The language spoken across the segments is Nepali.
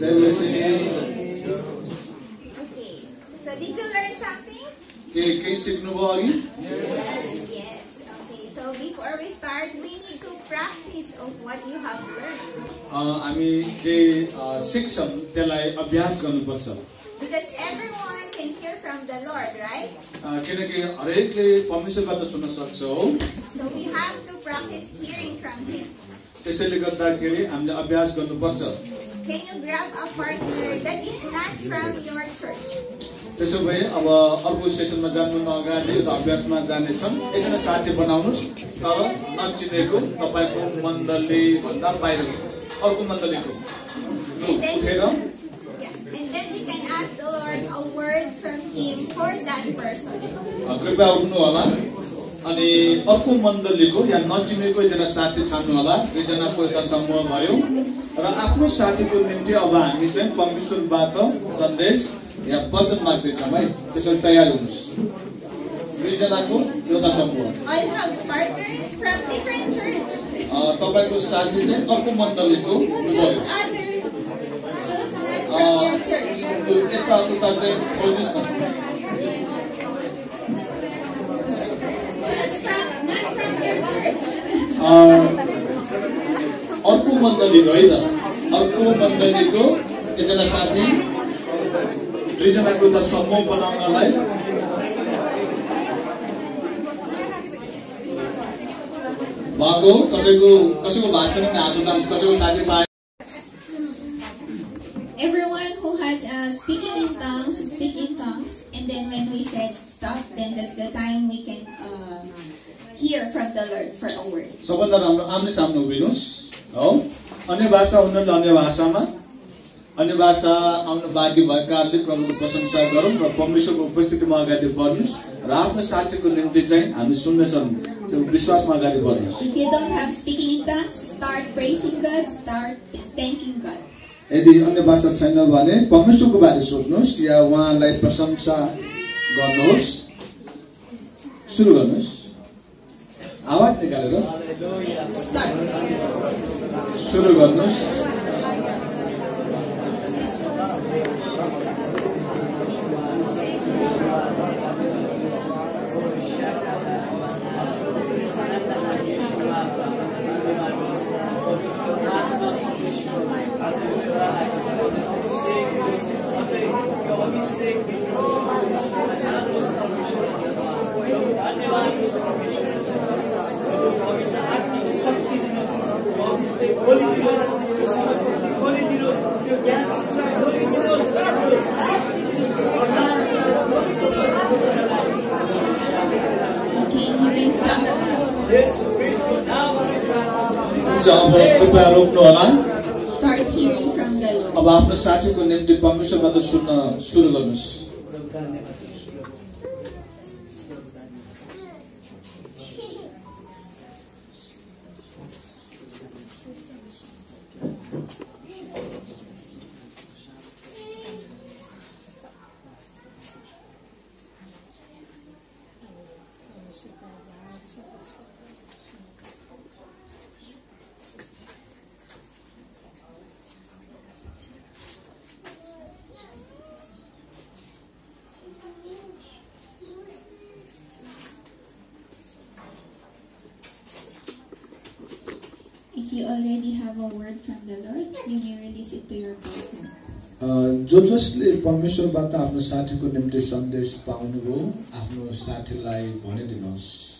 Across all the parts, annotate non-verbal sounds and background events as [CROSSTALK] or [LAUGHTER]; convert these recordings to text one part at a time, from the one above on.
Jay Masih Okay. So did you learn something? के केही सिक्नुभयो अघि Yes. Okay. So before we start, we need to practice of what you have learned. A, हामी जे अ, सिक्छौँ त्यसलाई अभ्यास गर्नुपर्छ Because everyone can hear from the Lord, right? A, किनकि हरेकले परमेश्वरबाट सुन्न सक्छ हो So we have to practice hearing from Him. त्यसैले गर्दाखेरि हामीले अभ्यास गर्नुपर्छ त्यसो भए अब अर्को सेसनमा जानुभन्दा अगाडि अभ्यासमा जानेछन्। एकजना साथी बनाउनुहोस्। तर नचिनेको तपाईँको मण्डली भन्दा बाहिर अर्को मण्डलीको। कृपया उठ्नु होला। अनि अर्को मण्डलीको या नचिनेको एकजना साथी छान्नु होला। दुईजनाको एउटा समूह भयो। र आफ्नो साथीको निम्ति अब हामी चाहिँ परमेश्वरबाट सन्देश या वचन माग्दैछौँ है। त्यसरी तयार हुनुहोस्। दुईजनाको एउटा समूह। तपाईँको साथी चाहिँ अर्को मण्डलीको. त्यो यताउता चाहिँ खोज्नुहोस् न Choose from not from your church. अ, अर्को मण्डलीको है त अर्को मण्डलीको एकजना साथी दुईजनाको एउटा समूह बनाउनलाई भएको कसैको कसैको हात उठाउनुहोस् कसैको साथी पाए Everyone who has uh, speaking in tongues, speak in tongues, and then when we said stop, then that's the time we can uh, hear from the Lord for a word. सबभन्दा राम्रो आम्ने सामने उभिनुहोस् हो अन्य भाषा उनीहरूले अन्य भाषामा अन्य भाषा आउनु बाँकी भएकाहरूले प्रभुको प्रशंसा गरौँ र परमेश्वरको उपस्थितिमा अगाडि बढ्नुहोस् र आफ्नो साथीको निम्ति चाहिँ हामी सुन्नेछौँ त्यो विश्वासमा अगाडि बढ्नुहोस् If you don't have speaking in tongues, start praising God, start thanking God. यदि अन्य भाषा छैन भने परमेश्वरको बारे सोध्नुहोस् या उहाँलाई प्रशंसा गर्नुहोस्। सुरु गर्नुहोस्। आवाज निकालेर. सुरु गर्नुहोस् Okay, you can stop. हुन्छ अब कृपया रोक्नु होला Start hearing from the Lord. अब आफ्नो साथीको निम्ति परमेश्वरबाट सुन्न सुरु गर्नुहोस् If you already have a word from the Lord, you may release it to your partner. जो जसले परमेश्वरबाट आफ्नो साथीको निम्ति सन्देश पाउनुभयो आफ्नो साथीलाई भनिदिनुहोस्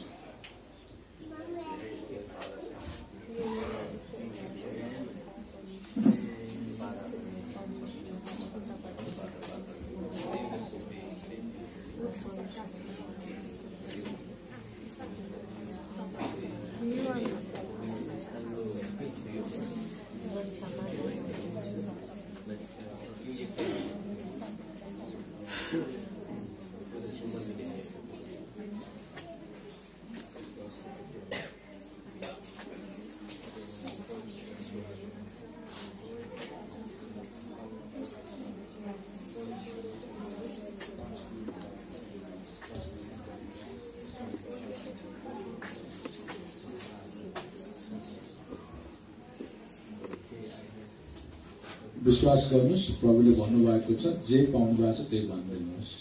गर्नुहोस्। प्रभुले भन्नुभएको छ जे पाउनु भएको छ त्यही भनिदिनुहोस्।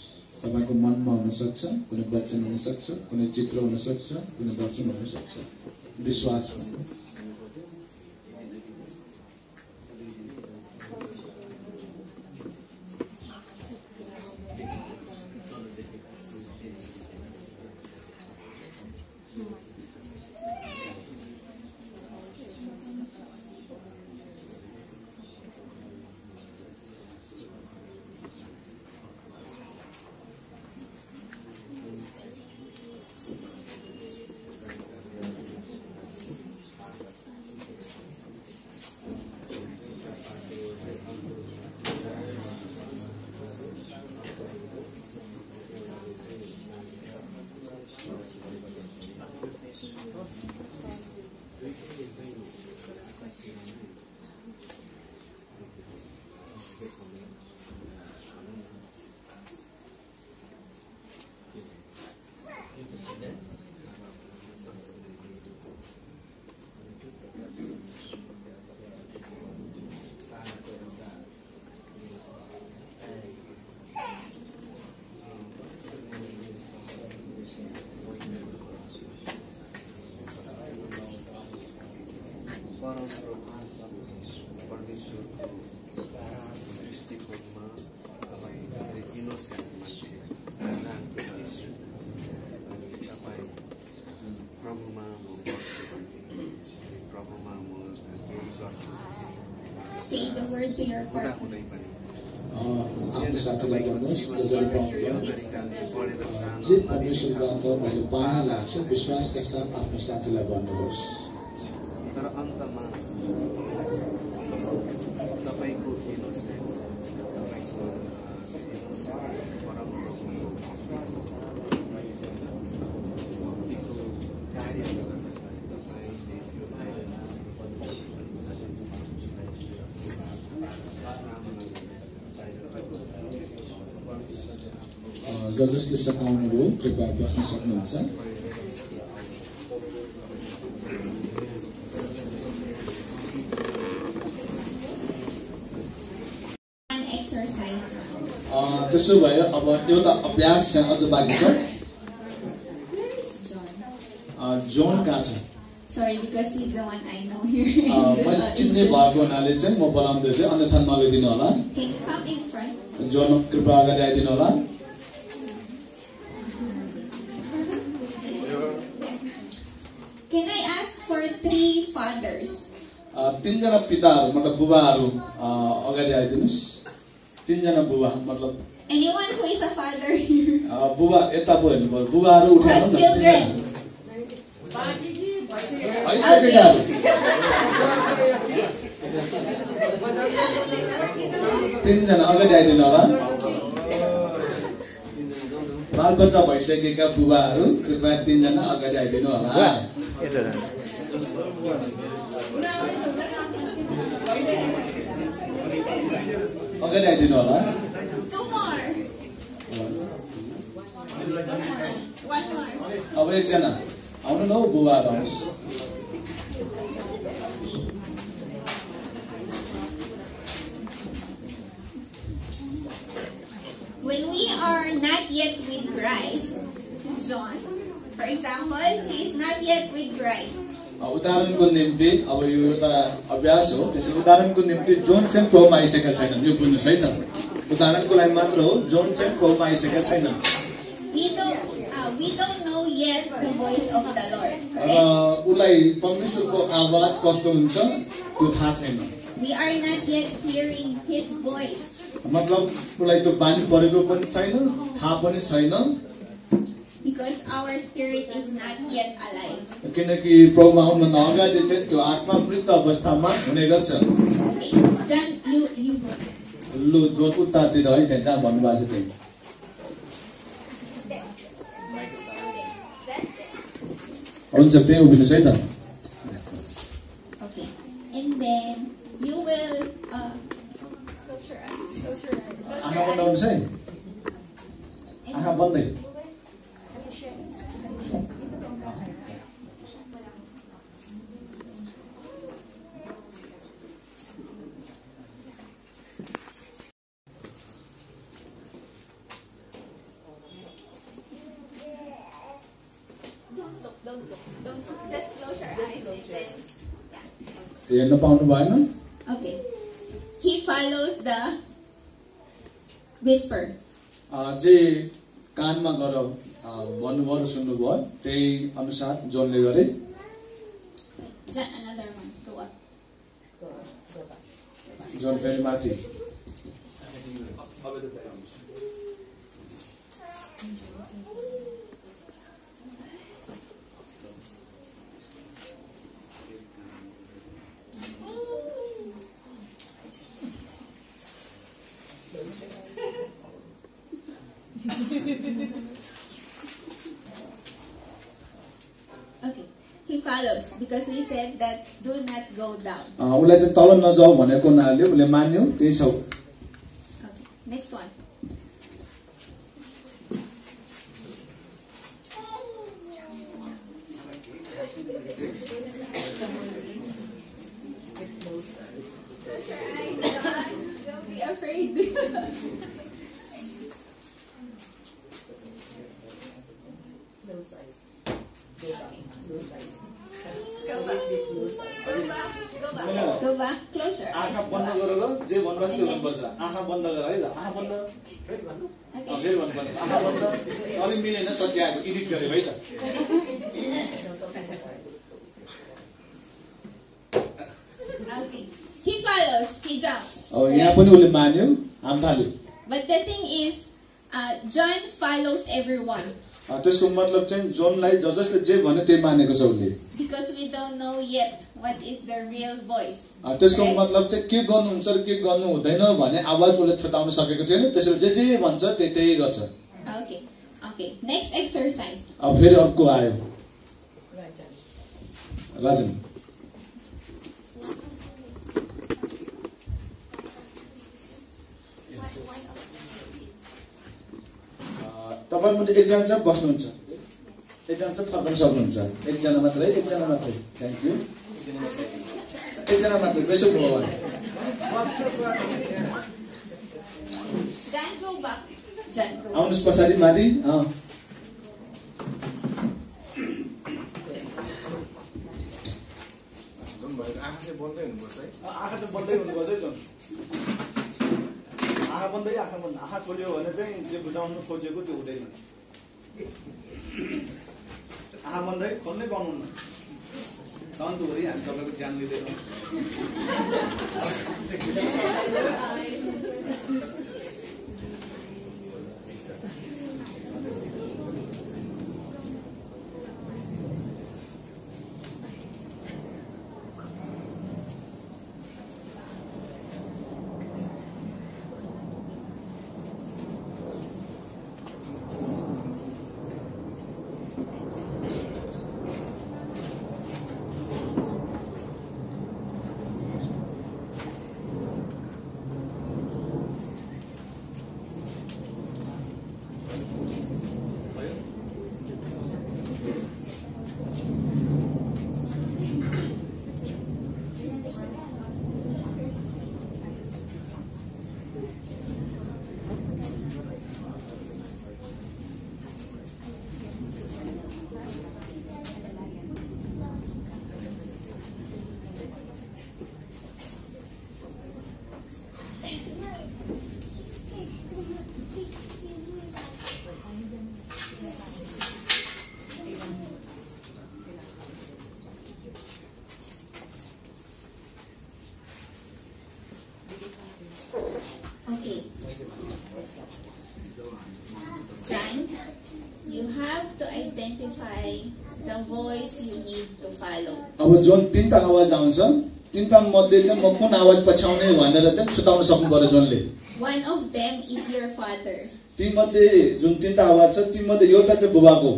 तपाईँको मनमा हुनसक्छ कुनै वचन हुनसक्छ कुनै चित्र हुनसक्छ कुनै दर्शन हुनसक्छ। विश्वासमा परमेश्वरको दृष्टिकोणमा तपाईँ धेरै इनोसेन्ट मान्छे नानको मान्छे अनि तपाईँ प्रभुमा म गर्छु भन्ने अनि प्रभुमा म केही गर्छु आफ्नो साथीलाई भन्नुहोस् त्यसरी पाउनुभयो जे परमेश्वरबाट मैले पाएँ लाग्छ विश्वासका साथ आफ्नो साथीलाई भन्नुहोस् तपाईँको इनोसेन्ट तपाईँको परमप्रभुको भक्तिको कार्यहरू गर्नलाई तपाईँले त्यो अ, ज जसले सघाउनुभयो कृपया बस्न सक्नुहुन्छ त्यसो भए अब एउटा अभ्यास चाहिँ अझ बाँकी छ जोन कहाँ छ Sorry, because he's the one I know here. अ, in the मैले चिन्ने. भएको हुनाले चाहिँ म बोलाउँदैछु अन्यथा नलिदिनु होला Can you come in front? John कृपया अगाडि आइदिनु होला Can I ask for three fathers? अ, तिनजना पिताहरू मतलब बुबाहरू अगाडि आइदिनुहोस् तिनजना बुबा मतलब Anyone who is a father here? अ, बुबा यता पो हेर्नु पर्यो बुबाहरू children? तिनजना अगाडि आइदिनु होला बाल बच्चा भइसकेका बुबाहरू कृपया तिनजना अगाडि आइदिनु होला Maganda din Lola. Two more. One more. Oh, One more. I want to know who are those. When we are not yet with Christ, John, for example, he is not yet with Christ. उदाहरणको निम्ति अब यो एउटा अभ्यास हो त्यसै उदाहरणको निम्ति जोन चाहिँ प्रोमा आइसकेका छैनन् यो बुझ्नुहोस् है त उदाहरणको लागि मात्र हो जोन चाहिँ प्रोमा आइसकेका छैनन् don't, uh. र? उसलाई परमेश्वरको आवाज कस्तो हुन्छ त्यो थाहा छैन. मतलब उसलाई त्यो बानी परेको पनि छैन थाहा पनि छैन because our spirit is not yet alive. किनकि प्रभुमा आउनुभन्दा अगाडि चाहिँ त्यो आत्मा मृत अवस्थामा हुने गर्छ Okay, John, you you go. लु जोन उत्तातिर है त्यहाँ जहाँ भन्नुभएको छ त्यही हुन्छ त्यही उभिनुहोस् है त Okay, and then you will. Uh, Close your eyes. Close your eyes. आँखा बन्द गर्नुहोस् है आँखा बन्दै हेर्न पाउनु भएन Okay. He follows the whisper. अ, जे कानमा गएर भन्नुभयो र सुन्नुभयो त्यही अनुसार जोनले गरे. जोन फेरि माथि follows because we said that do not go down. A, उसलाई चाहिँ तल नजाऊ भनेको हुनाले उसले मान्यो त्यही छ Okay. Next one. Don't be afraid. No size. Go back. No size. Go back. No size. Go back. Go back. Go back. Close your eyes. आँखा Go बन्द back. गरेर जे भन्नुभएको छ त्यो गर्नुपर्छ आँखा बन्द गरेर है त आँखा बन्द अ, Okay. फेरि भन्नुपर्छ आँखा बन्द अलिक मिलेन सच्याएको एडिट गऱ्यो है त Don't open your eyes. Okay. He follows. He jumps. अब यहाँ पनि उसले मान्यो हाम थाल्यो But the thing is, uh, John follows everyone a, त्यसको मतलब चाहिँ जोनलाई ज जसले जे भन्यो त्यही मानेको छ उसले। त्यसको? मतलब चाहिँ के गर्नुहुन्छ र के गर्नु हुँदैन भने आवाज उसले छुटाउन सकेको थिएन। त्यसैले जे जे भन्छ त्यही त्यही गर्छ। फेरि अर्को आयो. राजन। तपाईँमध्ये एकजना चाहिँ बस्नुहुन्छ। एकजना चाहिँ फर्कन सक्नुहुन्छ। एकजना मात्रै एकजना मात्रै। थ्याङ्क यू एकजना मात्रै बेसो भयो। भने. आउनुहोस् पछाडि माथि। अँ। आँखा चाहिँ बन्दै हुनुपर्छ है। आँखा चाहिँ बन्दै हुनुपर्छ है आँखा बन्दै आँखा बन्द आँखा खोल्यो भने चाहिँ जे बुझाउनु खोजेको त्यो हुँदैन। आँखा बन्दै खोल्नै पाउनुहुन्न। सन्तोरी हामी तपाईँको ज्यान लिँदैनौँ Okay. Jan, you have to identify the voice you need to follow. अब जुन तिनवटा आवाज आउँछ। तिनवटा मध्ये चाहिँ म कुन आवाज पछ्याउने भनेर चाहिँ सुताउन सक्नु पर्यो जुनले ती मध्ये जुन तिनवटा आवाज छ तीमध्ये एउटा बुबाको।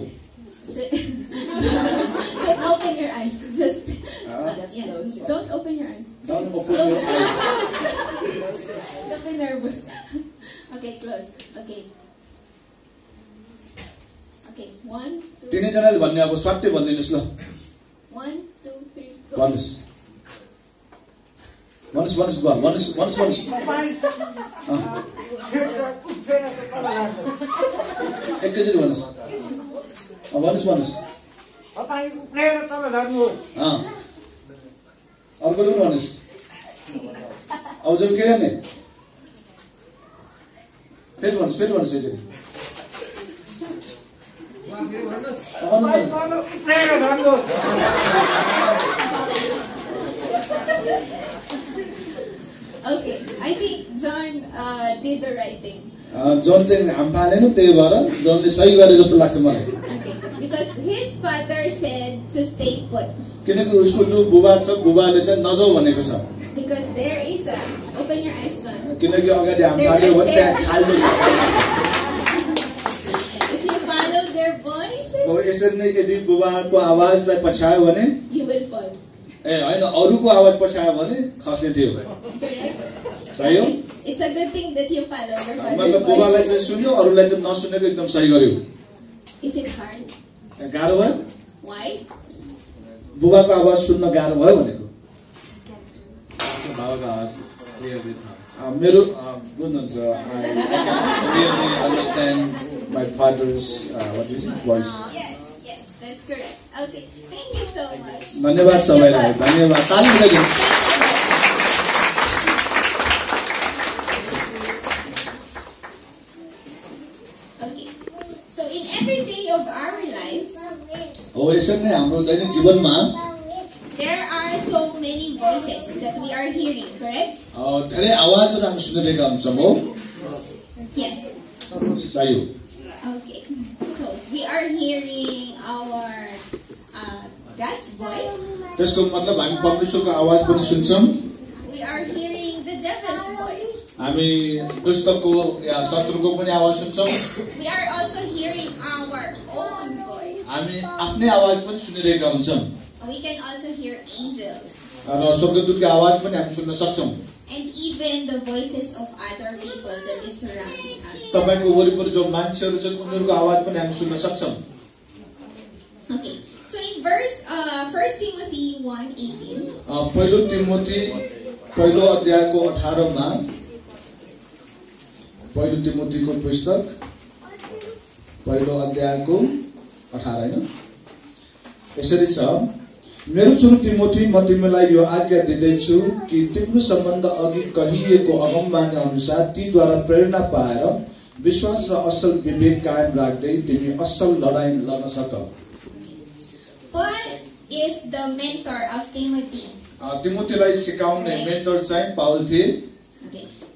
तिनैजनाले भन्ने अब स्वादिनुहोस् ल। भन्नुहोस् भन्नुहोस् भन्नुहोस् भन्नुहोस् भन्नुहोस् भन्नुहोस्। एकैचोटि भन्नुहोस् भन्नुहोस् भन्नुहोस् अर्को पनि भन्नुहोस् अब के गर्ने फेरि भन्नुहोस् फेरि भन्नुहोस् यसरी उहाँ फेरि भन्नुहोस् अँ, भन्नुहोस्। उफ्रेर जानुहोस् Okay, I think John uh, did the right thing. अँ, जन चाहिँ हाम पालेन त्यही भएर जनले सही गरे जस्तो लाग्छ मलाई Okay, because his father said to stay put. किनकि उसको जो बुबा छ बुबाले चाहिँ नजाऊ भनेको छ. किनकि अगाडि हाम a भने. त्यहाँ छ If you follow their voices, अब यसरी नै यदि बुबाको आवाजलाई पछ्यायो भने you will fall. ए होइन अरूको आवाज पछ्यायो भने खस्ने थियो? सही हो It's a good thing that you follow your father's मतलब बुबालाई. चाहिँ सुन्यो अरूलाई चाहिँ नसुनेको एकदम सही गर्यो Is it hard? गाह्रो भयो Why? बुबाको आवाज सुन्न गाह्रो भयो भनेको बाबाको आवाज मेरो बुझ्नुहुन्छ really understand my father's what is voice Yes, yes, that's correct. Okay, thank you so much. धन्यवाद सबैलाई धन्यवाद ताली बजाइदिनु Okay, so in every day of our lives, हो यसरी नै हाम्रो दैनिक जीवनमा there are so many voices that we are hearing, correct? अँ, धेरै आवाजहरू हामी सुनिरहेका हुन्छौँ हो Yes. सही हो Okay, so we are hearing our uh, God's voice. त्यसको मतलब हामी परमेश्वरको आवाज पनि सुन्छौँ We are hearing the devil's voice. हामी दुष्टको या शत्रुको पनि आवाज सुन्छौँ We are also hearing our own voice. हामी आफ्नै आवाज पनि सुनिरहेका हुन्छौँ We can also hear angels र स्वर्गदूतको आवाज पनि हामी सुन्न सक्छौँ. तपाईँको वरिपरि जो मान्छेहरू छन् उनीहरूको आवाज पनि हामी सुन्न सक्छौँ Okay, so in verse 1 Timothy 1:18, अ, पहिलो तिमोथी पहिलो अध्यायको अठारमा पहिलो तिमोथीको पुस्तक पहिलो अध्यायको अठार होइन यसरी छ मेरो छोरो तिमोथी म तिमीलाई यो आज्ञा दिँदैछु कि तिम्रो सम्बन्ध अघि कहिएको अगमबानी अनुसार तीद्वारा प्रेरणा पाएर विश्वास र असल विवेक कायम राख्दै तिमी असल लडाइँ लड्न सक तिमोथीलाई सिकाउने मेन्टर चाहिँ पाउल थिए।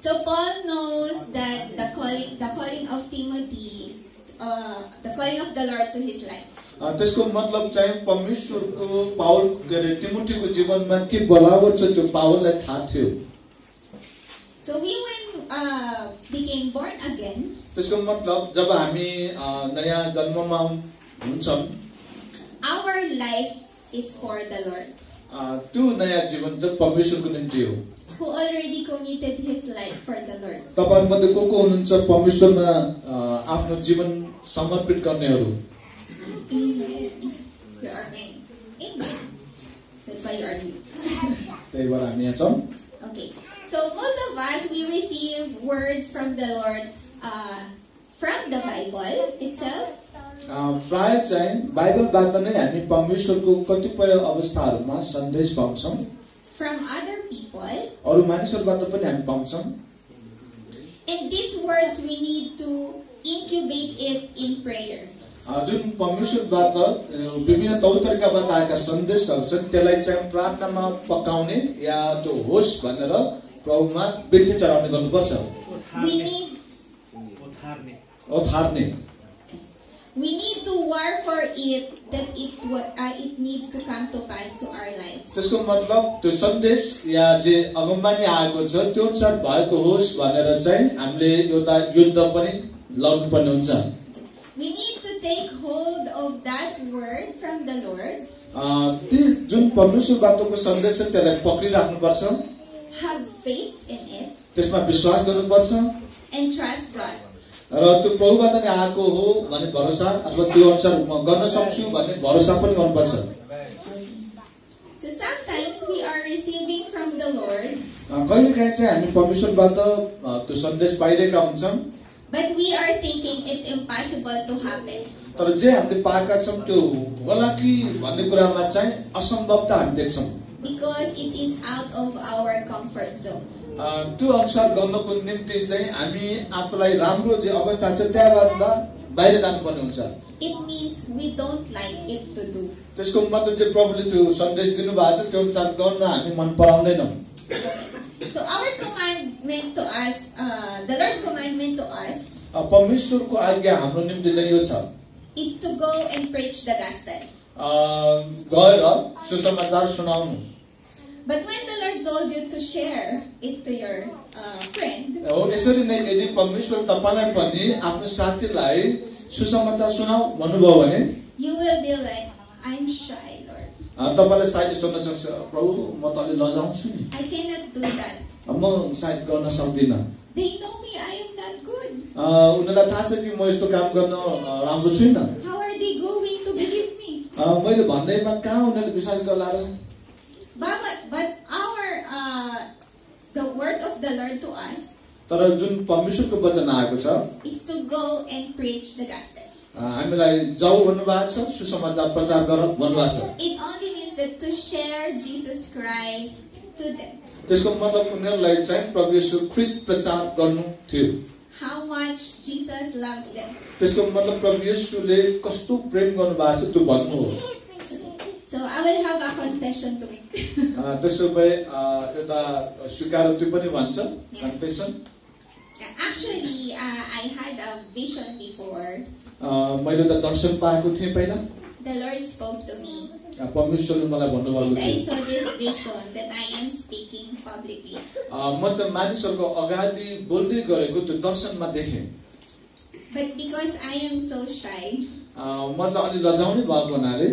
So Paul knows that the calling, the calling of Timothy, uh, the calling of the Lord to his life. त्यसको मतलब चाहिँ परमेश्वरको पावल के अरे तिमुटीको जीवनमा के बलावट छ त्यो पावललाई थाहा थियो। So we when uh, became born again, त्यसको मतलब जब हामी नयाँ जन्ममा हुन्छौँ our life is for the Lord, त्यो नयाँ जीवन चाहिँ परमेश्वरको निम्ति हो। Who already committed his life for the Lord. तपाईँहरूमध्ये को को हुनुहुन्छ परमेश्वरमा आफ्नो जीवन समर्पित गर्नेहरू? Amen. You are in. Amen. That's why you are here. त्यही भएर हामी यहाँ छौँ Okay. So most of us we receive words from the Lord uh, from the Bible itself, a, प्राय चाहिँ बाइबलबाट नै हामी परमेश्वरको कतिपय अवस्थाहरूमा सन्देश पाउँछौँ from other people, अरू मानिसहरूबाट पनि हामी पाउँछौँ and these words we need to incubate it in prayer. जुन परमेश्वरबाट विभिन्न तौर तरिकाबाट आएका सन्देशहरू छन् त्यसलाई चाहिँ प्रार्थनामा पकाउने या त्यो होस् भनेर प्रभुमा बिर्ती चढाउने गर्नुपर्छ। We need ओथार्ने। we need to war for it that it uh, it needs to come to pass to our lives. त्यसको मतलब त्यो सन्देश या जे अगमबानी आएको छ त्यो अनुसार भएको होस् भनेर चाहिँ हामीले एउटा युद्ध पनि लड्नु पर्ने हुन्छ। We need take hold of that word from the Lord, ती जुन परमेश्वरबाटको सन्देश छ त्यसलाई पक्रिराख्नुपर्छ have faith in it, त्यसमा विश्वास गर्नुपर्छ and trust God. र त्यो प्रभुबाट नै आएको हो भन्ने भरोसा अथवा त्यो अनुसार म गर्न सक्छु भन्ने भरोसा पनि गर्नुपर्छ So sometimes we are receiving from the Lord, कहिलेकाहीँ चाहिँ हामी परमेश्वरबाट त्यो सन्देश पाइरहेका हुन्छौँ but we are thinking it's impossible to happen. तर जे हामीले पाएका छौँ त्यो होला कि भन्ने कुरामा चाहिँ असम्भवता हामी देख्छौँ because it is out of our comfort zone. त्यो अनुसार गर्नको निम्ति चाहिँ हामी आफूलाई राम्रो जे अवस्था छ त्यहाँभन्दा बाहिर जानुपर्ने हुन्छ It means we don't like it to do. त्यसको मतलब चाहिँ प्रभुले त्यो सन्देश दिनुभएको छ त्यो अनुसार गर्न हामी मन पराउँदैनौँ So our commandment to us, uh, the Lord's commandment to us, a, परमेश्वरको आज्ञा हाम्रो निम्ति चाहिँ यो छ is to go and preach the gospel. A, गएर सुसमाचार सुनाउनु But when the Lord told you to share it to your uh, friend, हो यसरी नै यदि परमेश्वर तपाईँलाई पनि आफ्नो साथीलाई सुसमाचार सुनाऊ भन्नुभयो भने you will be like, I'm shy, Lord. A, तपाईँलाई सायद यस्तो हुन सक्छ प्रभु म त अलि लजाउँछु नि I cannot do that. म सायद गर्न सक्दिनँ They know me, I am not good. A, उनीहरूलाई थाहा छ कि म यस्तो काम गर्न अ, राम्रो छुइनँ How are they going to believe me? A, मैले भन्दैमा कहाँ उनीहरूले विश्वास गर्ला र But, but our, uh, the word of the Lord to us तर जुन परमेश्वरको वचन आएको छ is to go and preach the gospel. A, हामीलाई जाऊ भन्नुभएको छ सुसमाचार प्रचार गर भन्नुभएको छ It only means that to share Jesus Christ to them. त्यसको मतलब उनीहरूलाई चाहिँ प्रभु येशू ख्रिस्ट प्रचार गर्नु थियो How much Jesus loves them. त्यसको मतलब प्रभु येशूले कस्तो प्रेम गर्नुभएको छ त्यो भन्नु हो So I will have a confession to make. [LAUGHS] A, त्यसो भए एउटा स्वीकारोक्ति पनि भन्छ confession Actually, uh, I had a vision before. मैले एउटा दर्शन पाएको थिएँ पहिला The Lord spoke to me. Uh, परमेश्वरले मलाई भन्नुभएको uh, म चाहिँ मानिसहरूको अगाडि बोल्दै गरेको त्यो दर्शनमा देखेँ। uh, म चाहिँ अलिक लजाउने भएको हुनाले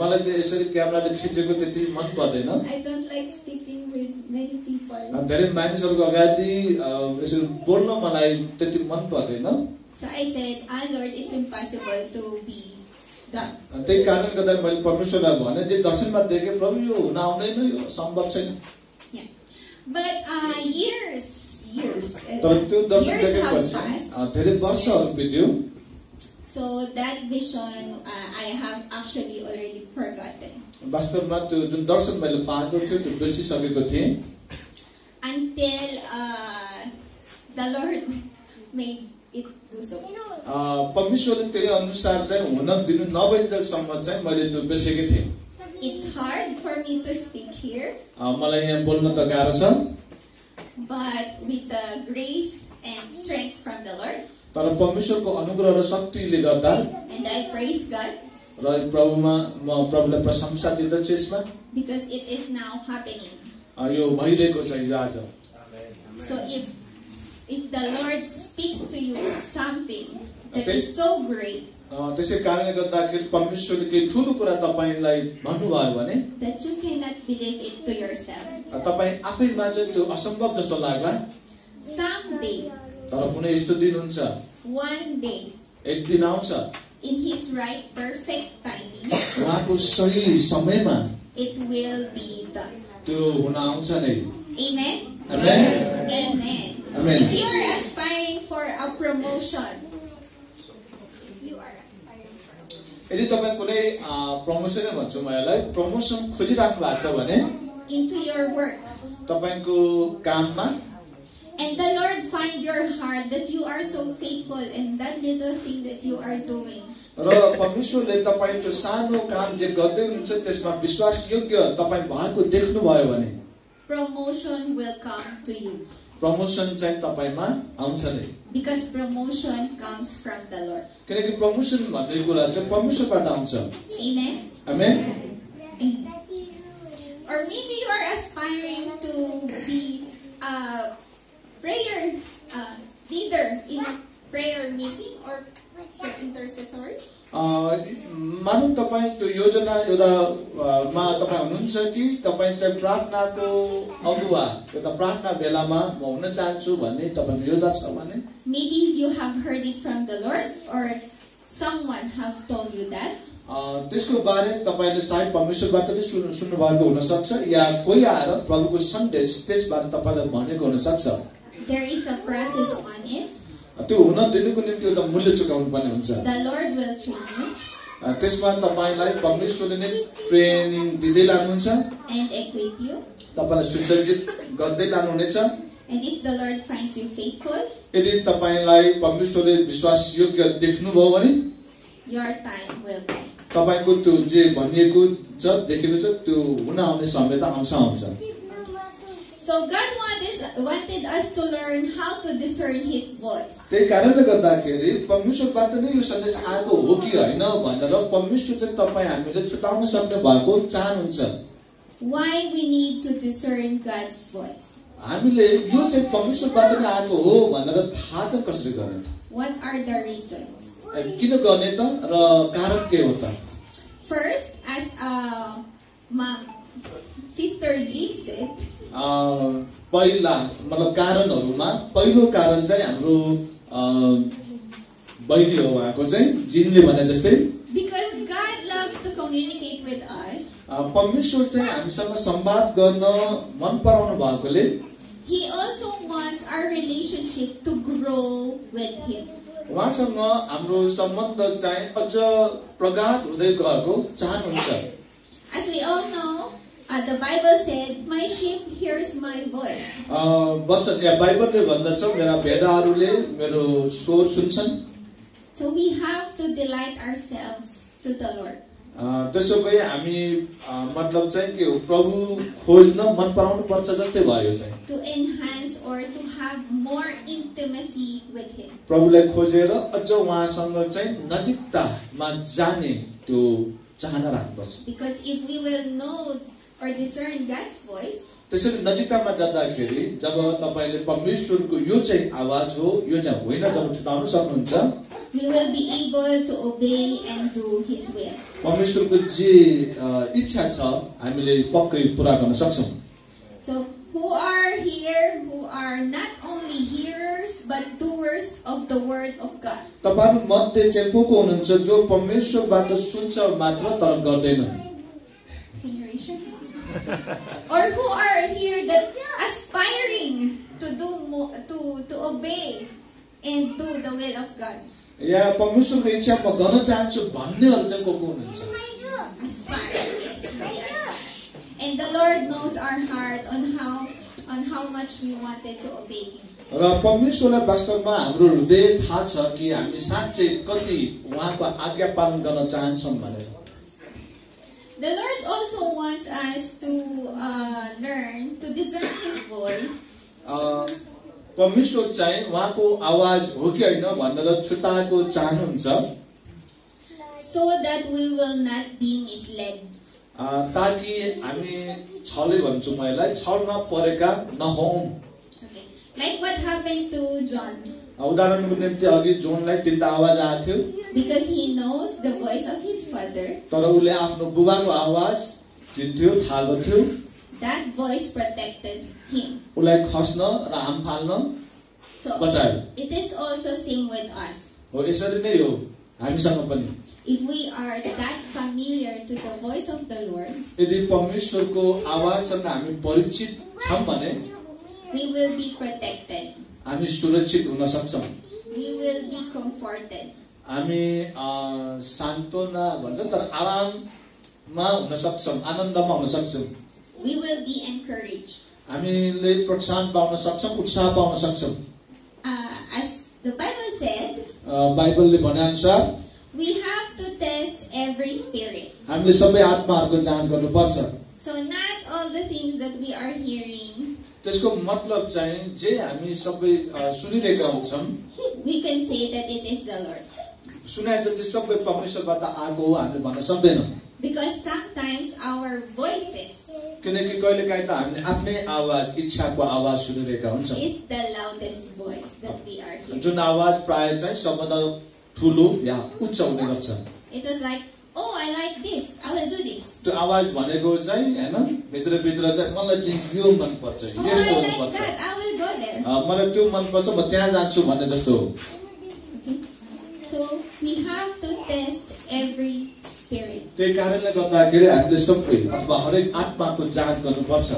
मलाई चाहिँ यसरी क्यामराले खिचेको त्यति मन पर्दैन। धेरै मानिसहरूको अगाडि यसरी बोल्न मलाई त्यति मन पर्दैन। त्यही कारणले गर्दा मैले परमेश्वरलाई भने चाहिँ दर्शनमा देखेँ प्रभु यो हुन आउँदैन यो सम्भव छैन Yeah. But uh, years, years, uh, तर त्यो दर्शन years have देखेपछि passed. अ, धेरै वर्षहरू बित्यो So that vision, uh, I have actually already forgotten. वास्तवमा त्यो जुन दर्शन मैले पाएको थियो त्यो बिर्सिसकेको थिएँ Until uh, the Lord made it do so. A, परमेश्वरले त्यही अनुसार चाहिँ हुन दिनु नभइन्जेलसम्म चाहिँ मैले त्यो बिर्सेकै थिएँ। It's hard for me to speak here, मलाई यहाँ बोल्न त गाह्रो छ। but with the grace and strength from the Lord, तर परमेश्वरको अनुग्रह र शक्तिले गर्दा and I praise God र प्रभुमा म प्रभुलाई प्रशंसा दिँदछु यसमा। because it is now happening. यो भइरहेको छ हिजो आज। So if if the Lord speaks to you something that Okay. is so great a, त्यसै कारणले गर्दाखेरि परमेश्वरले केही ठुलो कुरा तपाईँलाई भन्नुभयो भने that you cannot believe it to yourself, a, तपाईँ आफैमा चाहिँ त्यो असम्भव जस्तो लाग्ला someday, तर कुनै यस्तो दिन हुन्छ one day, एक दिन आउँछ in His right perfect timing, उहाँको सही समयमा it will be done. त्यो हुन आउँछ नै Amen. Amen. Amen. Amen. If you are aspiring for a promotion, if you are aspiring for a यदि तपाईँ कुनै प्रमोसनै भन्छु म यसलाई प्रमोसन खोजिराख्नु भएको छ भने into your work, तपाईँको काममा and the Lord find your heart that you are so faithful in that little thing that you are doing, र परमेश्वरले तपाईँ त्यो सानो काम जे गर्दै हुनुहुन्छ त्यसमा विश्वास योग्य तपाईँ भएको देख्नुभयो भने promotion will come to you promotion चाहिँ तपाईँमा आउँछ नै because promotion comes from the Lord. किनकि प्रमोसन भन्ने कुरा चाहिँ परमेश्वरबाट आउँछ Amen. हामी Amen. Or maybe you are aspiring to be a prayer uh, leader in a prayer meeting or prayer intercessory. मानव तपाईँ त्यो योजना एउटा अ, मा तपाईँ हुनुहुन्छ कि तपाईँ चाहिँ प्रार्थनाको अगुवा एउटा प्रार्थना बेलामा म हुन चाहन्छु भन्ने तपाईँको योजना छ भने Maybe you have heard it from the Lord or someone have told you that. त्यसको बारे तपाईँले सायद परमेश्वरबाट पनि सुन्नु सुन्नुभएको हुनसक्छ या कोही आएर प्रभुको सन्देश त्यसबाट तपाईँलाई भनेको हुनसक्छ There is a process on it. त्यो हुन दिनुको निम्ति एउटा मूल्य चुकाउनु पर्ने हुन्छ। त्यसमा तपाईँलाई परमेश्वरले नै ट्रेनिङ दिँदै लानुहुन्छ. तपाईँलाई सुसज्जित गर्दै लानुहुनेछ। यदि तपाईँलाई परमेश्वरले विश्वास योग्य देख्नुभयो भने. तपाईँको त्यो जे भनिएको छ देखेको छ त्यो हुन आउने समय त आउँछ आउँछ। So God wanted, wanted us to learn how to discern His voice. त्यही कारणले गर्दाखेरि परमेश्वरबाट नै यो सन्देश आएको हो कि होइन भनेर परमेश्वर चाहिँ तपाईँ हामीले छुटाउन सक्ने भएको चाहनुहुन्छ Why we need to discern God's voice. हामीले यो चाहिँ परमेश्वरबाट नै आएको हो भनेर थाहा चाहिँ कसरी गर्ने त What are the reasons? किन गर्ने त र कारण के हो त First, as uh, Mom, Sister Jean said, अ, पहिला मतलब कारणहरूमा पहिलो कारण चाहिँ हाम्रो बहिनी हो उहाँको चाहिँ जिनले भने जस्तै because God loves to communicate with us, अ, परमेश्वर चाहिँ हामीसँग संवाद गर्न मन पराउनु भएकोले He also wants our relationship to grow with Him. उहाँसँग हाम्रो सम्बन्ध चाहिँ अझ प्रगाढ हुँदै गएको चाहनुहुन्छ। As we all know, uh, the Bible said, My sheep hears my voice. A, वचन या बाइबलले भन्दछ मेरा भेदाहरूले मेरो स्वर सुन्छन् So we have to delight ourselves to the Lord. A, त्यसो भए हामी अ, मतलब चाहिँ के हो प्रभु खोज्न मन पराउनु पर्छ जस्तै भयो चाहिँ to enhance or to have more intimacy with Him. प्रभुलाई खोजेर अझ उहाँसँग चाहिँ नजिकतामा जाने त्यो चाहना राख्नुपर्छ Because if we will know or discern God's voice, त्यसरी नजिकतामा जाँदाखेरि जब तपाईँले परमेश्वरको यो चाहिँ आवाज हो यो चाहिँ होइन जब छुटाउन सक्नुहुन्छ we will be able to obey and do His will. परमेश्वरको जे अ, इच्छा छ हामीले पक्कै पुरा गर्न सक्छौँ So, who are here who are not only hearers but doers of the Word of God? तपाईँहरू मध्ये चाहिँ को को हुनुहुन्छ जो परमेश्वरबाट सुन्छ मात्र तर गर्दैनन् Can you raise your hand? Or who are here that aspiring to do more, to to obey and do the will of God? या परमेश्वरको इच्छा म गर्न चाहन्छु भन्नेहरू चाहिँ को को हुनुहुन्छ Aspire. And the Lord knows our heart on how on how much we wanted to obey Him. र परमेश्वरलाई वास्तवमा हाम्रो हृदय थाहा छ कि हामी साँच्चै कति उहाँको आज्ञा पालन गर्न चाहन्छौँ भनेर The Lord also wants us to uh, learn to discern His voice a, परमेश्वर चाहिँ उहाँको आवाज हो कि होइन भनेर छुट्याएको चाहनुहुन्छ so that we will not be misled. A, ताकि हामी छलै भन्छौँ यसलाई छलमा परेका नहौँ Okay. Like what happened to John. उदाहरणको निम्ति अघि जोनलाई तिनवटा आवाज आएको थियो Because he knows the voice of his father, तर उसले आफ्नो बुबाको आवाज चिन्थ्यो थाहा गर्थ्यो that voice protected him. उसलाई खस्न र हाम फाल्न So बचायो it is also same with us. हो यसरी नै हो हामीसँग पनि If we are that familiar to the voice of the Lord, यदि परमेश्वरको आवाजसँग हामी परिचित छौँ भने we will be protected. हामी सुरक्षित हुन सक्छौँ We will be comforted. हामी अ, सान्त्वना भन्छ तर आराममा हुन सक्छौँ आनन्दमा हुन सक्छौँ We will be encouraged. हामीले प्रोत्साहन पाउन सक्छौँ उत्साह पाउन सक्छौँ Uh, as the Bible said, a, बाइबलले भनेअनुसार we have to test every spirit. हामीले सबै आत्माहरूको जाँच गर्नुपर्छ So not all the things that we are hearing, त्यसको मतलब चाहिँ जे हामी सबै सुनिरहेका हुन्छौँ we can say that it is the Lord. सुनाए जति सबै परमेश्वरबाट आएको हो हामीले भन्न सक्दैनौँ Because sometimes our voices किनकि कहिलेकाहीँ त हामीले आफ्नै आवाज इच्छाको आवाज सुनिरहेका हुन्छौँ is the loudest voice that we are hearing. जुन आवाज प्राय चाहिँ सबभन्दा ठुलो या उच्च हुने गर्छ It was like, oh, I like this, I will do this. त्यो आवाज भनेको चाहिँ होइन भित्रभित्र चाहिँ मलाई चाहिँ यो मनपर्छ Oh, यस्तो हुनुपर्छ मलाई त्यो मनपर्छ म त्यहाँ जान्छु भन्ने जस्तो हो. त्यही कारणले गर्दाखेरि हामीले सबै अथवा हरेक आत्माको जाँच गर्नुपर्छ.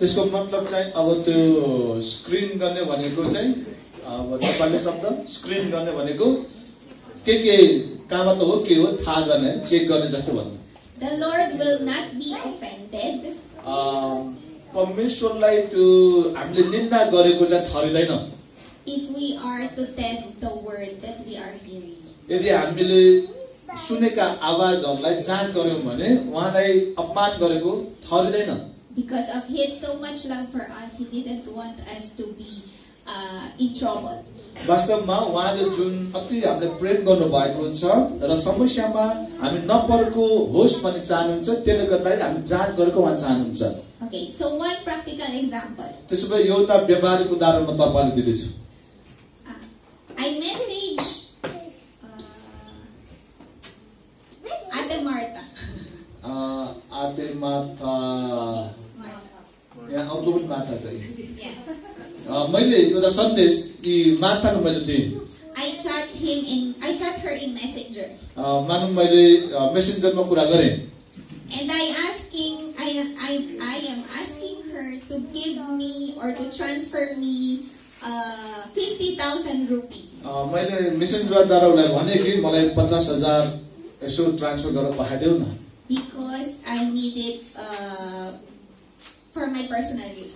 त्यसको मतलब चाहिँ अब त्यो स्क्रिन गर्ने भनेको चाहिँ अब नेपाली शब्द स्क्रिन गर्ने भनेको के के कहाँबाट हो के हो थाहा गर्ने चेक गर्ने जस्तो भन्नु। The Lord will not be offended. परमेश्वरलाई त्यो हामीले निन्दा गरेको चाहिँ थरिँदैन यदि हामीले सुनेका आवाजहरूलाई जाँच गर्यौँ भने उहाँलाई अपमान गरेको थरी वास्तवमा उहाँले जुन अति हामीले प्रेम गर्नुभएको छ र समस्यामा हामी नपरेको होस् भन्ने चाहनुहुन्छ त्यसले गर्दाखेरि हामी जाँच गरेको उहाँ चाहनुहुन्छ. त्यसो भए एउटा व्यावहारिक उदाहरण म तपाईँलाई दिँदैछु। Uh, message uh, आते माथा Marta. यहाँ पनि माथा चाहिँ मैले एउटा सन्देश यी माथाको मैले दिएँ I chat him in. I chat her in Messenger, a, मानव मैले अ, मेसेन्जरमा कुरा गरेँ and I asking. I am. I. I am asking her to give me or to transfer me uh, fifty thousand rupees. A, मैले मेसेन्जरद्वारा उसलाई भने कि मलाई पचास हजार यसो ट्रान्सफर गरेर पठाइदेऊ न because I need it uh, for my personal use.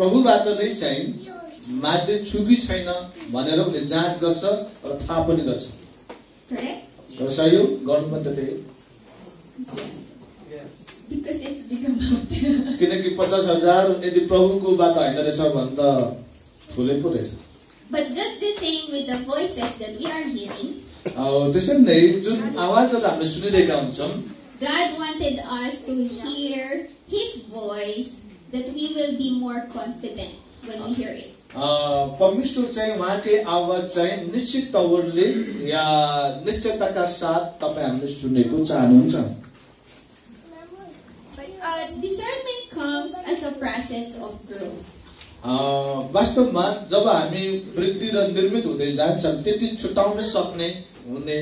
प्रभुबाट नै चाहिँ माध्य छु कि छैन भनेर उसले जाँच गर्छ र थाहा पनि गर्छ। सहयोग गर्नु पनि त त्यही. किनकि पचास हजार यदि प्रभुकोबाट होइन रहेछ भने त ठुलै पो रहेछ। But just the same with the voices that we are hearing, अ, त्यसरी नै जुन आवाजहरू हामीले सुनिरहेका हुन्छौँ God wanted us to hear His voice that we will be more confident when we hear it. परमेश्वर चाहिँ उहाँकै आवाज चाहिँ निश्चित तवरले या निश्चयताका साथ तपाईँ हामीले सुनेको चाहनुहुन्छ discernment comes as a process of growth. वास्तवमा जब हामी वृद्धि र निर्मित हुँदै जान्छौँ त्यति छुटाउन सक्ने हुने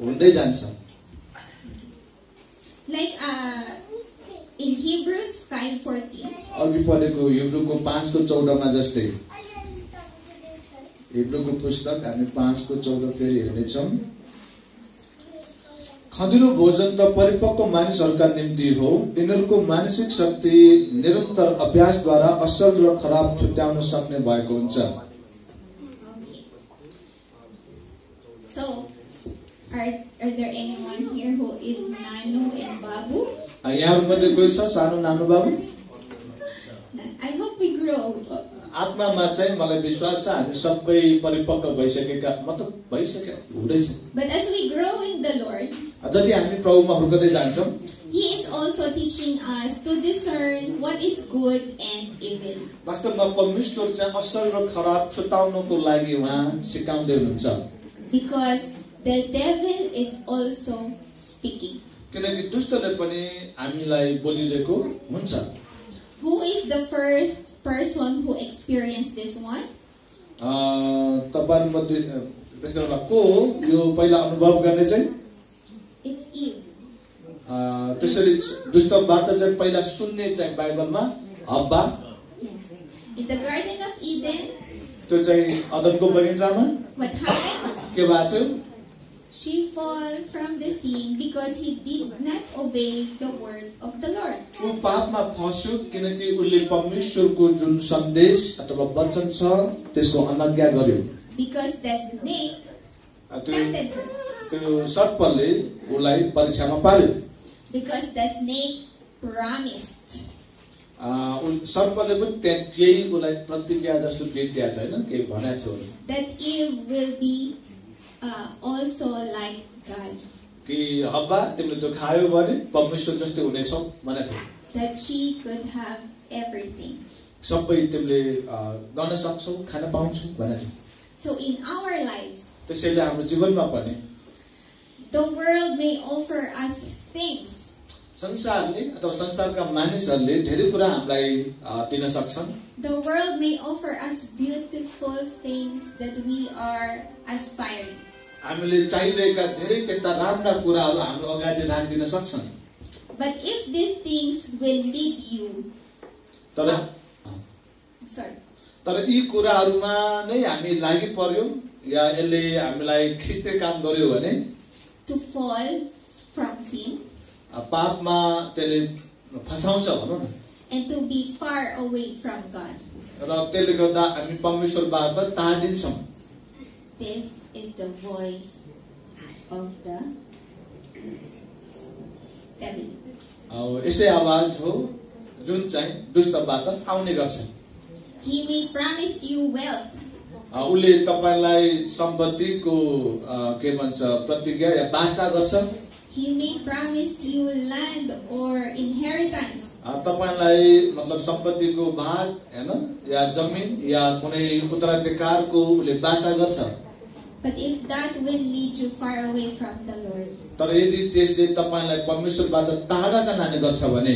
हुँदै जान्छ Like uh, in Hebrews 5.14, अघि पढेको हिब्रूको पाँचको चौधमा जस्तै हिब्रूको पुस्तक हामी पाँचको चौध फेरि हेर्नेछौँ खदिलो भोजन त परिपक्व मानिसहरूका निम्ति हो यिनीहरूको मानसिक शक्ति निरन्तर अभ्यासद्वारा असल र खराब छुट्याउन सक्ने भएको हुन्छ. So, are, are there anyone here who is Nanu and Babu? यहाँहरूमध्ये कोही छ सानो नानु बाबु I hope we grow. आत्मामा चाहिँ मलाई विश्वास छ हामी सबै परिपक्व भइसकेका मतलब भइसके हुँदैछ But as we grow in the Lord, जति हामी प्रभुमा हुर्कदै जान्छौँ He is also teaching us to discern what is good and evil. वास्तवमा परमेश्वर चाहिँ असल र खराब छुटाउनको लागि उहाँ सिकाउँदै हुनुहुन्छ Because the devil is also speaking. किनकि दुष्टले पनि हामीलाई बोलिरहेको हुन्छ Who is the first person who experienced this one? तपाईँहरूमध्ये बेला को हो यो पहिला अनुभव गर्ने चाहिँ It's Eve. त्यसरी दुष्टबाट चाहिँ पहिला सुन्ने चाहिँ बाइबलमा हब्बा. In the Garden of Eden, त्यो चाहिँ अदनको बगैँचामा? के भएको थियो She fall from the scene because he did not obey the word of the Lord. ऊ पापमा फस्यो किनकि उसले परमेश्वरको जुन सन्देश अथवा वचन छ त्यसको अनज्ञा गर्यो Because the snake tempted her. त्यो सर्पले उसलाई परीक्षामा पार्यो Because the snake promised. सर्पले पनि त्यहाँ केही उसलाई प्रतिज्ञा जस्तो केही दिएको छ होइन केही भनेको थियो that Eve will be uh, also like God. कि हब्बा तिमीले त्यो खायो भने परमेश्वर जस्तै हुनेछौ भनेको थियो that she could have everything. सबै तिमीले अ, गर्न सक्छौ खान पाउँछौ भनेर So in our lives, त्यसैले हाम्रो जीवनमा पनि the world may offer us things, संसारले अथवा संसारका मानिसहरूले धेरै कुरा हामीलाई अ, दिन सक्छन् the world may offer us beautiful things that we are aspiring. हामीले चाहिरहेका धेरै त्यस्ता राम्रा कुराहरू हाम्रो अगाडि राखिदिन सक्छन्। But if these things will lead you, तर sorry, तर यी कुराहरूमा नै हामी लागि पर्यो या यसले हामीलाई खिच्ने काम गर्यो भने? To fall from sin. पापमा त्यसले फसाउँछ भनौँ न। And to be far away from God. र त्यसले गर्दा हामी परमेश्वरबाट टाढिन्छौँ This is the voice of the devil. यस्तै आवाज हो जुन चाहिँ दुष्टबाट आउने गर्छ। He may promise you wealth, अ, उसले तपाईँलाई सम्पत्तिको के भन्छ प्रतिज्ञा या बाचा गर्छ। He may promise you land or inheritance, अ, तपाईँलाई मतलब सम्पत्तिको भाग होइन या जमिन या कुनै उत्तराधिकारको उसले बाचा गर्छ। but if that will lead you far away from the Lord, तर यदि त्यसले तपाईँलाई परमेश्वरबाट टाढा जान हाने गर्छ भने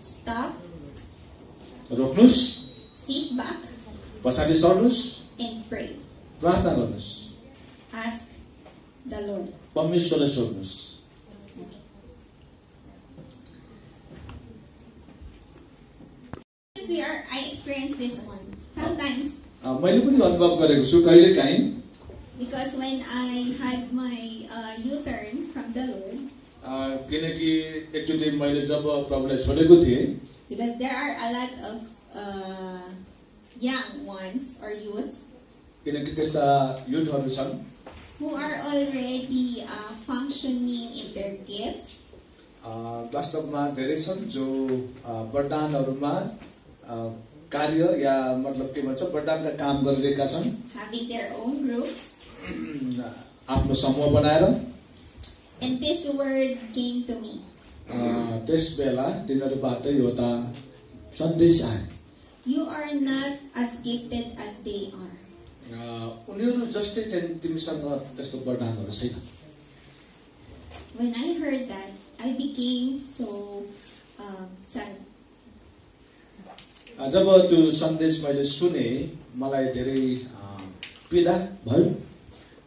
stop, रोक्नुहोस् sit back, पछाडि सर्नुहोस् and pray. प्रार्थना गर्नुहोस् Ask the Lord. परमेश्वरलाई सोध्नुहोस् We are, I experienced this one. Sometimes, a, मैले पनि अनुभव गरेको छु कहिले काहीँ because when I had my uh, U-turn from the Lord, किनकि एकचोटि मैले जब प्रभुलाई छोडेको थिएँ because there are a lot of uh, young ones or youths किनकि त्यस्ता युथहरू छन् who are already uh, functioning in their gifts, a, वास्तवमा धेरै छन् जो अ, वरदानहरूमा अ, कार्य या मतलब के भन्छ वरदानका काम गरिरहेका छन् having their own groups, [CLEARS THROAT] आफ्नो समूह बनाएर and this word came to me. त्यस बेला तिनीहरूबाट एउटा सन्देश आयो You are not as gifted as they are. उनीहरू जस्तै चाहिँ तिमीसँग त्यस्तो वरदानहरू छैन When I heard that, I became so um, sad. जब त्यो सन्देश मैले सुने मलाई धेरै पीडा भयो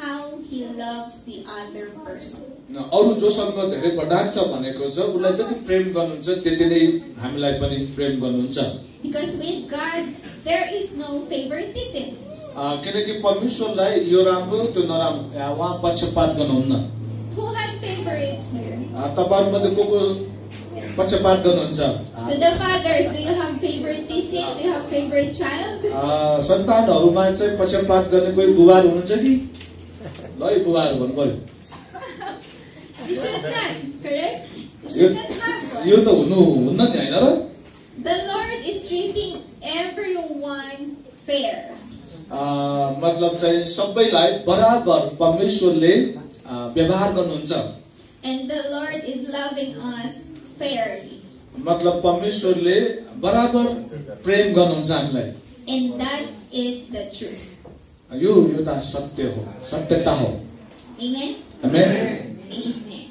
how He loves the other person. न अरू जोसँग धेरै वरदान छ भनेको छ उसलाई जति प्रेम गर्नुहुन्छ त्यति नै हामीलाई पनि प्रेम गर्नुहुन्छ Because with God, there is no favoritism. A, किनकि परमेश्वरलाई यो राम्रो त्यो नराम्रो या उहाँ पक्षपात गर्नुहुन्न Who has favorites here? A, तपाईँहरूमध्ये को को पक्षपात गर्नुहुन्छ To the fathers, do you have favoritism? Do you have favorite child? A, सन्तानहरूमा चाहिँ पक्षपात गर्ने कोही बुबाहरू हुनुहुन्छ कि ल है बुबाहरू भन्नु पर्यो You should not, correct? You यो. त हुनु हुन्न नि होइन र The Lord is treating everyone fair. मतलब चाहिँ सबैलाई बराबर परमेश्वरले व्यवहार गर्नुहुन्छ And the Lord is loving us fairly. मतलब परमेश्वरले बराबर प्रेम गर्नुहुन्छ हामीलाई And that is the truth. यो एउटा सत्य हो सत्यता हो Amen? Amen? Amen.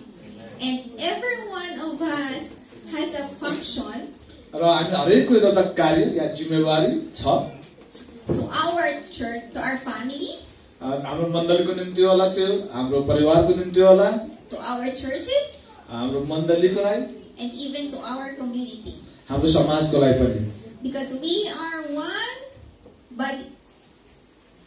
And every one of us has a function र हामी हरेकको एउटा कार्य या जिम्मेवारी छ to our church, to our family, a, हाम्रो मण्डलीको निम्ति होला त्यो हाम्रो परिवारको निम्ति होला to our churches, हाम्रो मण्डलीको लागि and even to our community. हाम्रो समाजको लागि पनि Because we are one body.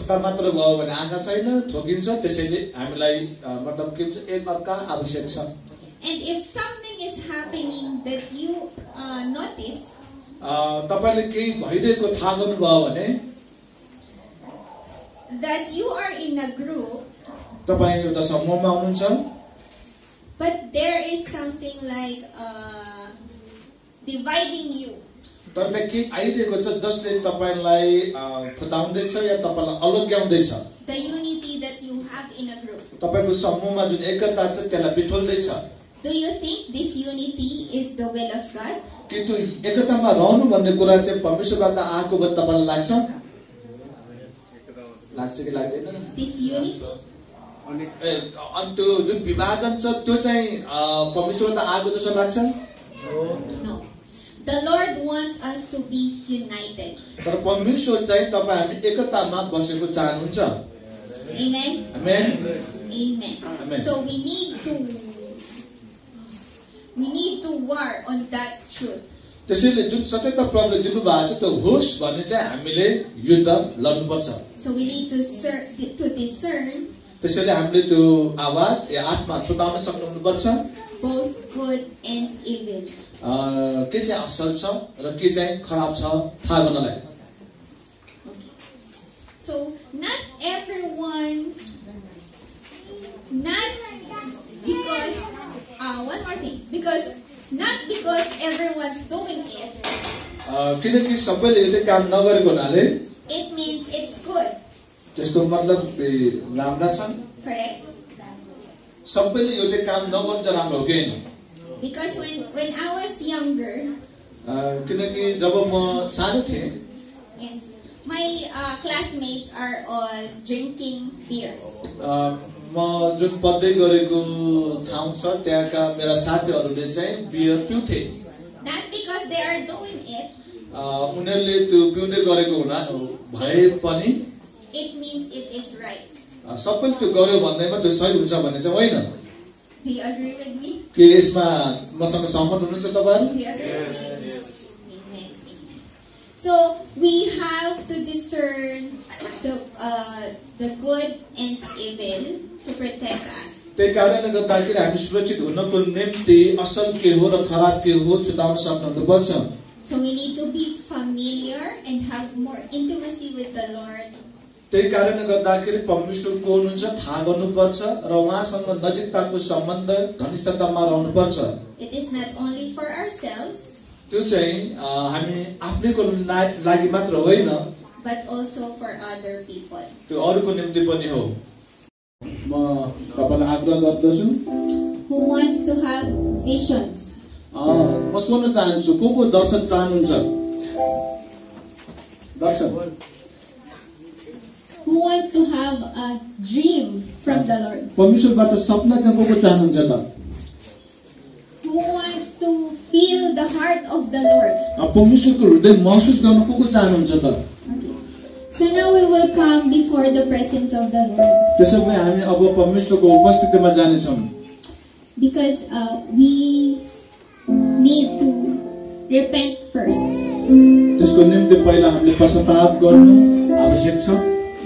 खुट्टा मात्र भयो भने आँखा छैन ठोकिन्छ त्यसैले हामीलाई मतलब के भन्छ एक अर्का आवश्यक छ And if something is happening that you uh, notice, तपाईँले केही भइरहेको थाहा गर्नुभयो भने that you are in a group, तपाईँ एउटा समूहमा हुनुहुन्छ but there is something like uh, dividing you. तर त्यहाँ केही आइरहेको छ जसले तपाईँलाई अ, फुताउँदैछ या तपाईँलाई अलग्याउँदैछ. तपाईँको समूहमा जुन एकता छ त्यसलाई बिथोल्दैछ Do you think this unity is the will of God? कि त्यो एकतामा रहनु भन्ने कुरा चाहिँ परमेश्वरबाट आएको भन्ने तपाईँलाई लाग्छ लाग्छ कि लाग्दैन अनि त्यो जुन विभाजन छ त्यो चाहिँ परमेश्वरबाट आएको जस्तो लाग्छ. The Lord wants us to be united. तर परमेश्वर चाहिँ तपाईँ हामी एकतामा बसेको चाहनुहुन्छ Amen? Amen? Amen. Amen. So we need to we need to war on that truth. त्यसैले जुन सत्यता प्रभुले दिनुभएको छ त्यो होस् भने चाहिँ हामीले युद्ध लड्नुपर्छ So we need to ser- to discern त्यसैले हामीले त्यो आवाज या आत्मा छुटाउन सक्नुपर्छ both good and evil. के चाहिँ असल छ र के चाहिँ खराब छ थाहा गर्नलाई So not everyone, not because uh, one more thing, because not because everyone's doing it, अ, किनकि सबैले यो चाहिँ काम नगरेको हुनाले it means it's good. त्यसको मतलब त्यो राम्रा छन् Correct? सबैले यो चाहिँ काम नगर्नु चाहिँ राम्रो हो कि होइन Because when when I was younger, किनकि जब म सानो थिएँ yes, my uh, classmates are all drinking beers. म जुन पढ्दै गरेको ठाउँ छ त्यहाँका मेरा साथीहरूले चाहिँ बियर पिउँथे Not because they are doing it, उनीहरूले त्यो पिउँदै गरेको हुना भए पनि it means it is right. सबैले त्यो गर्यो भन्दैमा त्यो सही हुन्छ भन्ने चाहिँ होइन Do you agree with me? के यसमा मसँग सहमत हुनुहुन्छ तपाईँहरू Do you agree with me? Amen. Amen. So we have to discern the uh, the good and evil to protect us. त्यही कारणले गर्दाखेरि हामी सुरक्षित हुनको निम्ति असल के हो र खराब के हो छुटाउन सक्नुहुनुपर्छ So we need to be familiar and have more intimacy with the Lord. त्यही कारणले गर्दाखेरि परमेश्वर को हुनुहुन्छ थाहा गर्नुपर्छ र उहाँसँग नजिकताको सम्बन्ध घनिष्ठतामा रहनुपर्छ। त्यो चाहिँ हामी आफ्नैको लागि मात्र होइन। but also for other people. त्यो अरूको निम्ति पनि हो। म तपाईँलाई आग्रह गर्दछु। Who wants to have visions? अ, म सोध्न चाहन्छु को को दर्शन चाहनुहुन्छ? दर्शन Who wants to have a dream from the Lord? परमेश्वरबाट सपना चाहिँ को को चाहनुहुन्छ त Who wants to feel the heart of the Lord? A, परमेश्वरको हृदय महसुस गर्न को को चाहनुहुन्छ त So now we will come before the presence of the Lord त्यसो भए हामी अब परमेश्वरको उपस्थितिमा जानेछौँ because uh, we need to repent first. त्यसको निम्ति पहिला हामीले पश्चाताप गर्नु आवश्यक छ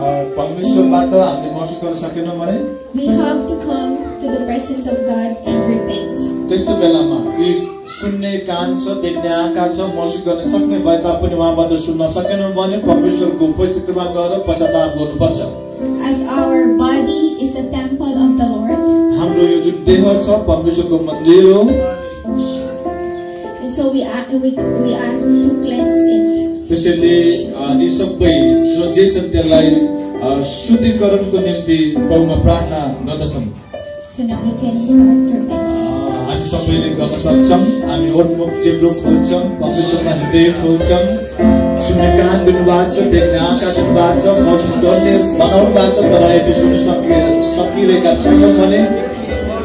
परमेश्वरबाट हामीले महसुस गर्न सकेनौँ भने we have to come to the presence of God and repent. त्यस्तो बेलामा यी सुन्ने कान छ देख्ने आँखा छ महसुस गर्न सक्ने भए तापनि उहाँबाट सुन्न सकेनौँ भने परमेश्वरको उपस्थितिमा गएर पश्चाताप गर्नुपर्छ As our body is a temple of the Lord, हाम्रो यो जुन देह छ परमेश्वरको मन्दिर हो and so we, we, we ask to cleanse it. त्यसैले यी सबै जो जे छन् त्यसलाई शुद्धिकरणको निम्ति प्रभुमा प्रार्थना गर्दछौँ। So now we can start repenting. अ, हामी सबैले गर्न सक्छौँ हामी ओटमुख जिब्रो खोल्छौँ परमेश्वरमा हृदय खोल्छौँ। सुन्ने कान दिनुभएको छ देख्ने आँखा दिनुभएको छ महसुस गर्ने बनाउनु भएको छ तर यदि सुन्न सकि सकिरहेका छैनौँ भने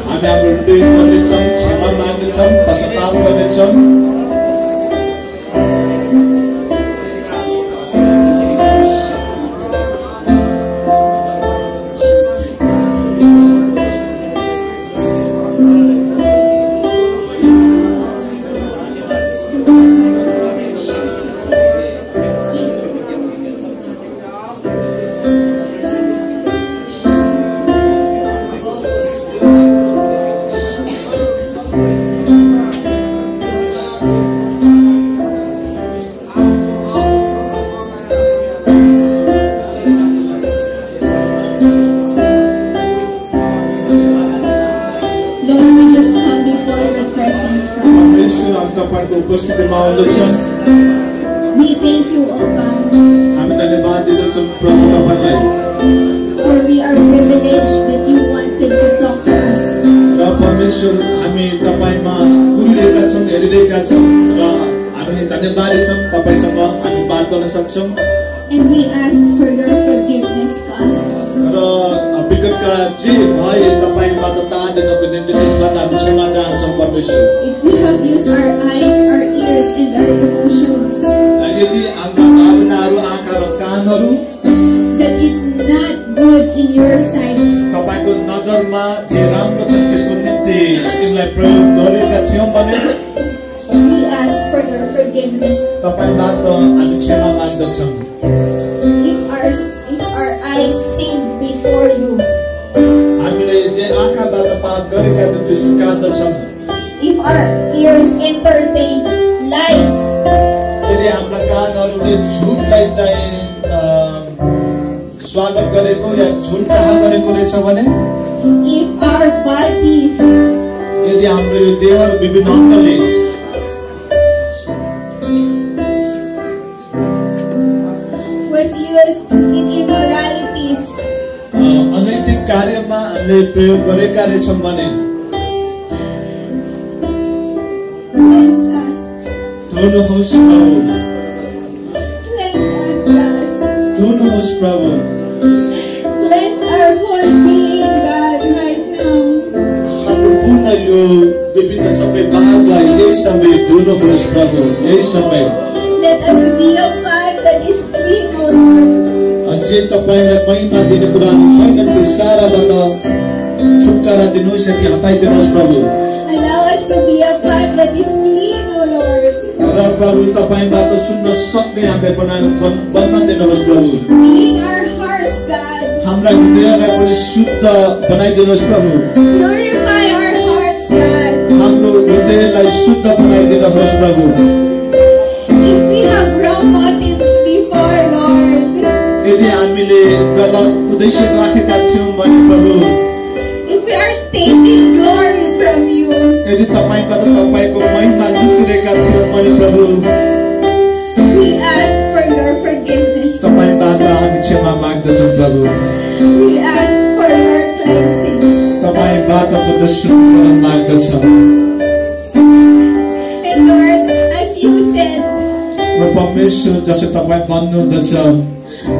हामी हाम्रो हृदय खोल्नेछौँ क्षमा माग्नेछौँ पश्चाताप गर्नेछौँ। कार्यमा हामीले प्रयोग गरेका रहेछौँ भने cleanse us, धुनुहोस् प्रभु cleanse us, God. धुनुहोस् प्रभु Cleanse our whole being, God, right now. हाम्रो पूर्ण यो विभिन्न सबै भागलाई यही समय धुनुहोस् प्रभु यही समय Let us be a अझै तपाईँलाई महिमा दिने कुराहरू छैन त्यो साराबाट छुटकारा दिनुहोस् यदि हटाइदिनुहोस् प्रभु. र प्रभु तपाईँबाट सुन्न सक्ने हामीलाई बनाएर बन- बन्न दिनुहोस् प्रभु. हाम्रा हृदयलाई पनि शुद्ध बनाइदिनुहोस् प्रभु. हाम्रो हृदयलाई शुद्ध बनाइदिनुहोस् प्रभु यदि हामीले गलत उद्देश्य राखेका थियौँ भने प्रभु if we are taking glory from you, यदि तपाईँबाट तपाईँको महिमा लुटिरहेका थियौँ भने प्रभु we ask for your forgiveness. तपाईँबाट हामी क्षमा माग्दछौँ प्रभु We ask for your cleansing. तपाईँबाट बुद्ध शुद्ध माग्दछौँ And Lord, as you said, र परमेश्वर जसो तपाईँ भन्नुहुँदछ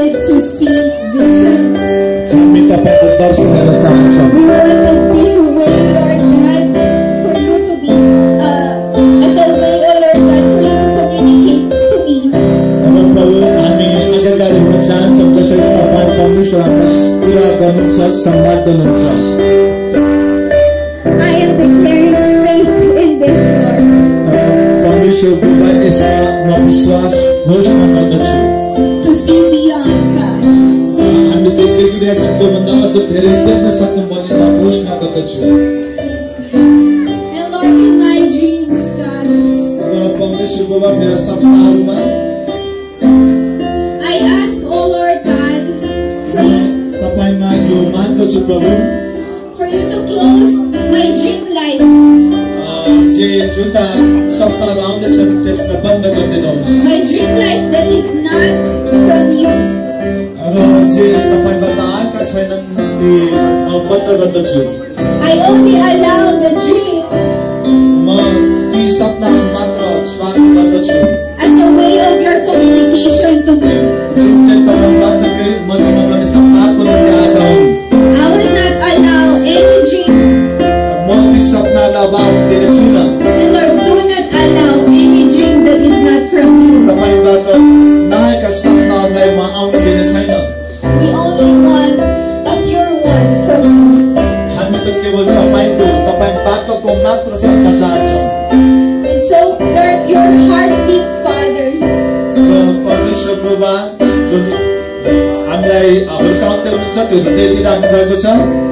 wanted to see visions. Kami dapat putar this way, Lord God, for you to be uh, as a way, oh Lord God, for you to communicate to me. Saya. I am declaring faith in this Lord. Kami sebuah isma mapislas hoş. घोषणा गर्दछु And Lord, in my dreams, God, र परमेश्वर बाबा मेरा सपनाहरूमा I ask, oh Lord God, for you, तपाईँमा यो माग्दछु प्रभु for you to close my dream life, a, जे जुनका सपनाहरू आउँदैछन् त्यसलाई बन्द गरिदिनुहोस् my dream life that is not from you. र जे तपाईँबाट आएका छैनन् ती म बन्द गर्दछु I only allow the dream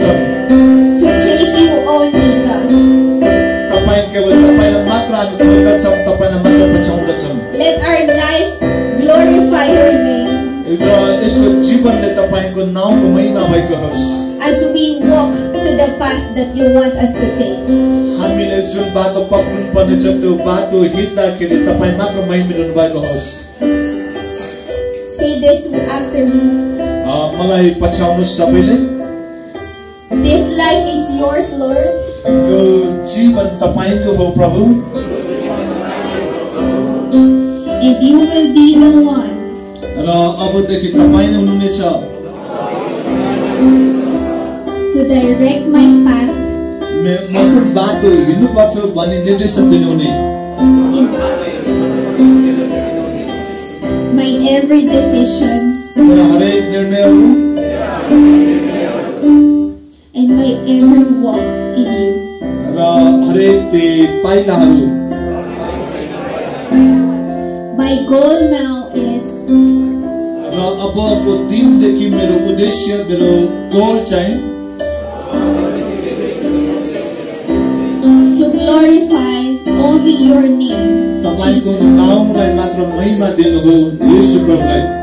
God. तपाईँ केवल तपाईँलाई मात्र हामी खोज्दछौँ तपाईँलाई मात्र पछ्याउँदछौँ Let our life glorify your name र यस्तो जीवनले तपाईँको नाउँको महिमा भएको होस् as we walk to the path that you want us to take. हामीले जुन बाटो पक्रिनु पर्ने छ त्यो बाटो हिँड्दाखेरि तपाईँ मात्र महिमा लिनु भएको होस् Say this after me. मलाई पछ्याउनुहोस् सबैले जीवन तपाईँको हो प्रभु and you will be the one र अबदेखि तपाईँ नै हुनुहुनेछ to direct my path मे- म कुन बाटो हिँड्नुपर्छ भन्ने निर्देशन दिनुहुने in my every decision र हरेक निर्णयहरू and my every walk in you. र हरेक ती पाइलाहरू My goal now is र अबको दिनदेखि मेरो उद्देश्य मेरो गोल चाहिँ glorify only your name, तपाईँको. नाउँलाई मात्र महिमा दिनुभयो यीशु प्रभुलाई